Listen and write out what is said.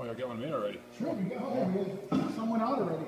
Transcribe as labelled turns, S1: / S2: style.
S1: Oh, I got one in already.
S2: Sure, we got, one we someone out already.